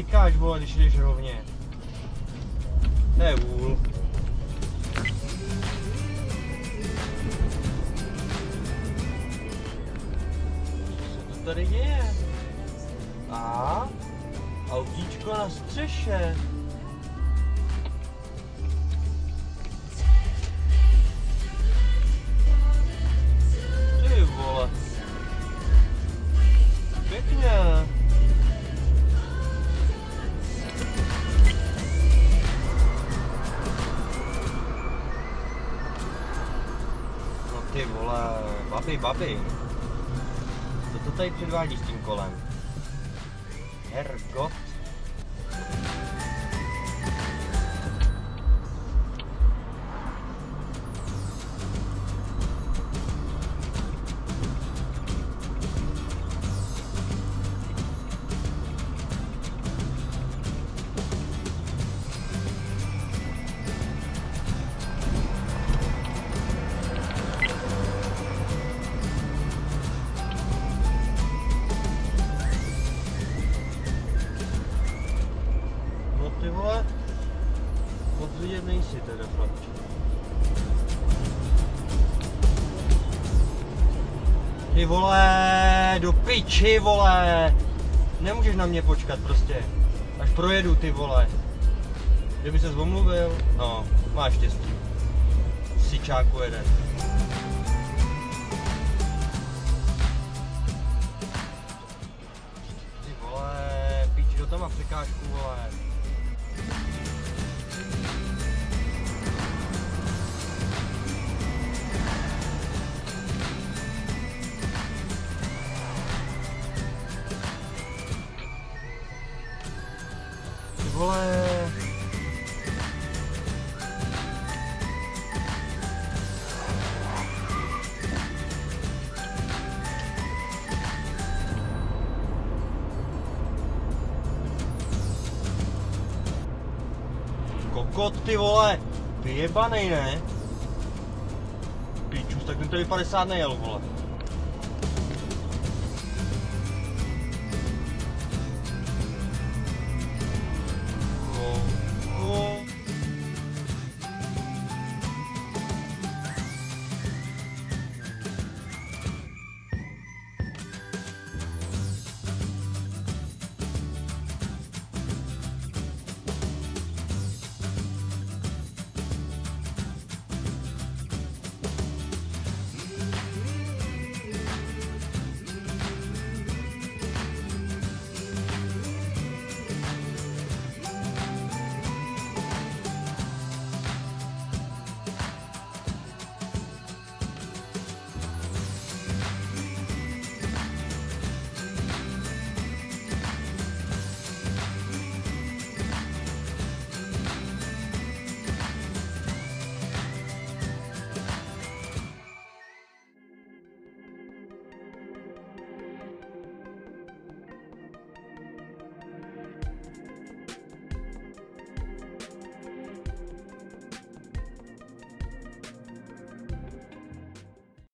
blikáš, vole, když jdeš rovně. To je vůl. Co to tady děje? A? Autíčko na střeše. Ty vole, babi, babi. Co to tady předvádí s tím kolem? Hergot. Vidět teda chlapče. Ty vole, do piči vole. Nemůžeš na mě počkat prostě. Až projedu ty vole. Kdyby ses omluvil, no, máš štěstí. Sičáku jeden. Ty vole, píči, kdo tam má překážku, vole. Vole. Kokot ty vole, vyjebanej ne? Pičus, tak ten tady 50 nejel vole. people